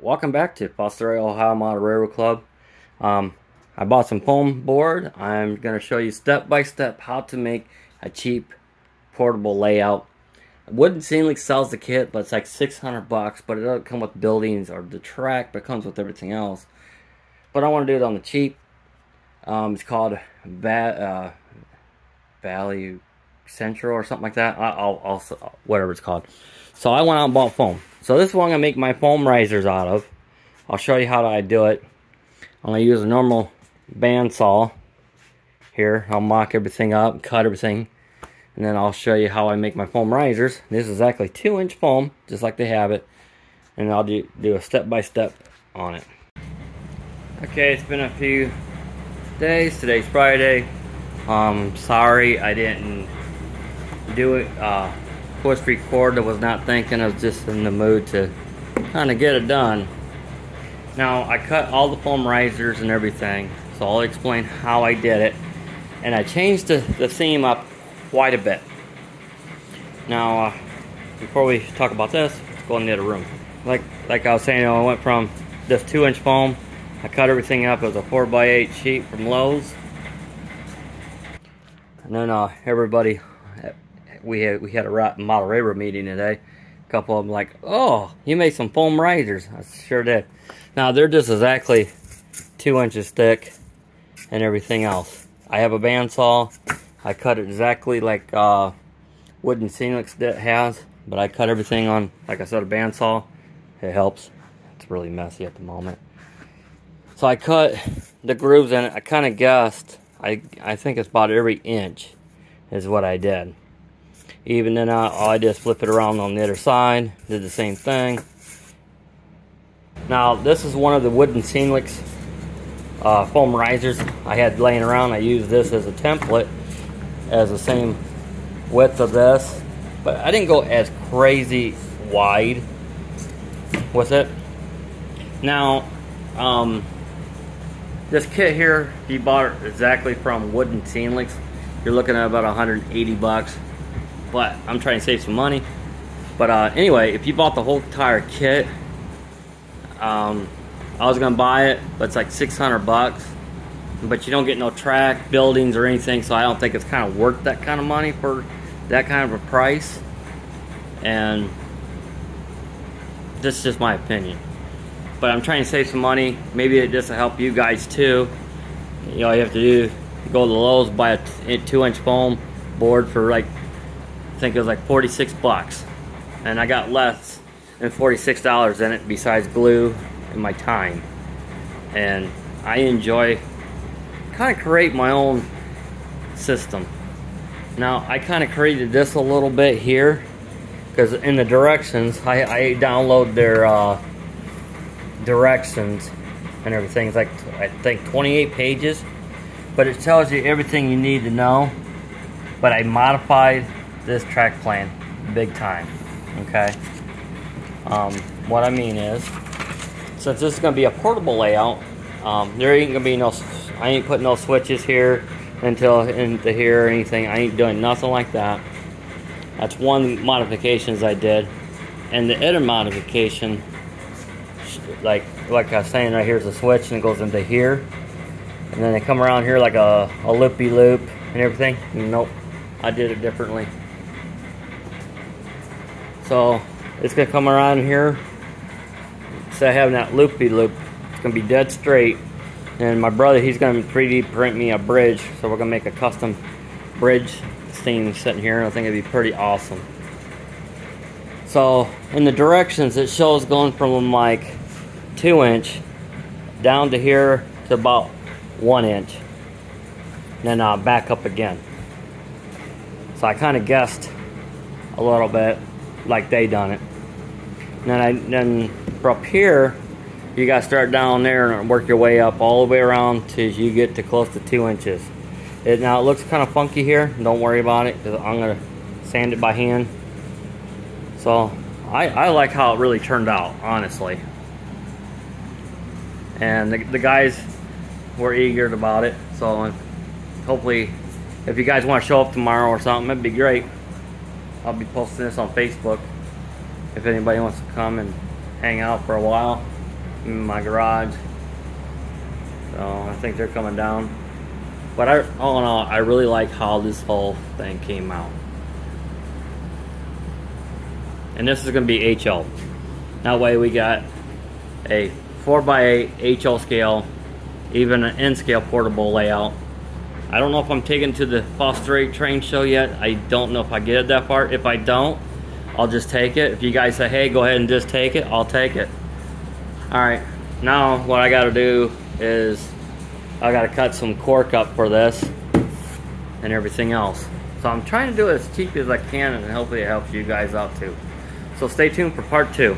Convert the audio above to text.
welcome back to Fostoria Ohio Model Railroad Club. Um, I bought some foam board. I'm going to show you step by step how to make a cheap portable layout. Woodland Scenic sells the kit, but it's like 600 bucks, but it doesn't come with buildings or the track, but comes with everything else. But I want to do it on the cheap. Um, it's called Va uh, Value Central or something like that. I'll, I'll, whatever it's called. So I went out and bought foam. So this is what I'm going to make my foam risers out of. I'll show you how I do it. I'm going to use a normal bandsaw here. I'll mock everything up, cut everything. And then I'll show you how I make my foam risers. This is exactly 2 inch foam, just like they have it. And I'll do, do a step by step on it. Okay, it's been a few days. Today's Friday. Um, sorry I didn't do it. Uh, push record. I was not thinking. I was just in the mood to kind of get it done. Now, I cut all the foam risers and everything, so I'll explain how I did it. And I changed the, the theme up quite a bit. Now, uh, before we talk about this, let's go in the other room. Like like I was saying, I went from this 2-inch foam, I cut everything up as a four by eight sheet from Lowe's. And then uh, everybody we had we had a model railroad meeting today. A couple of them like, oh, you made some foam risers. I sure did. Now they're just exactly two inches thick and everything else. I have a bandsaw. I cut it exactly like uh, Woodland Scenic has, but I cut everything on, like I said, a bandsaw. It helps. It's really messy at the moment. So I cut the grooves in it. I kind of guessed. I I think it's about every inch is what I did. Even then, I, I just flip it around on the other side. Did the same thing. Now, this is one of the Woodland Scenics uh, foam risers I had laying around. I used this as a template as the same width of this. But I didn't go as crazy wide with it. Now, um, this kit here, he bought it exactly from Woodland Scenics. You're looking at about 180 bucks but I'm trying to save some money. But uh, anyway, if you bought the whole entire kit, um, I was gonna buy it, but it's like 600 bucks. But you don't get no track, buildings, or anything, so I don't think it's kind of worth that kind of money for that kind of a price. And this is just my opinion. But I'm trying to save some money. Maybe it just will help you guys too. You know, you have to do go to the Lowe's, buy a two-inch foam board for like think it was like 46 bucks. And I got less than $46 in it besides glue and my time. And I enjoy kind of create my own system. Now I kind of created this a little bit here because in the directions I, I download their uh, directions and everything. It's like I think 28 pages, but it tells you everything you need to know. But I modified this track plan big time. Okay. Um, what I mean is, since this is going to be a portable layout, um, there ain't going to be no, I ain't putting no switches here until into here or anything. I ain't doing nothing like that. That's one modifications I did. And the other modification, like like I was saying right here's a switch and it goes into here. And then they come around here like a, a loopy loop and everything. Nope, I did it differently. So it's gonna come around here. Instead of having that loopy loop, it's gonna be dead straight. And my brother, he's gonna 3D print me a bridge. So we're gonna make a custom bridge thing sitting here. I think it'd be pretty awesome. So in the directions, it shows going from like two inch down to here to about one inch. Then uh, back up again. So I kind of guessed a little bit like they done it. And then I then from up here, you got to start down there and work your way up all the way around till you get to close to two inches. It now it looks kind of funky here. Don't worry about it because I'm gonna sand it by hand. So I, I like how it really turned out, honestly. And the, the guys were eager about it. So hopefully, if you guys want to show up tomorrow or something, it'd be great. I'll be posting this on Facebook if anybody wants to come and hang out for a while. in my garage. So I think they're coming down. But I, all in all, I really like how this whole thing came out. And this is going to be HO. That way we got a 4x8 HO scale, even an N scale portable layout. I don't know if I'm taking to the Fostoria train show yet. I don't know if I get it that far. If I don't, I'll just take it. If you guys say, hey, go ahead and just take it, I'll take it. All right, now what I gotta do is I gotta cut some cork up for this and everything else. So I'm trying to do it as cheap as I can and hopefully it helps you guys out too. So stay tuned for part two.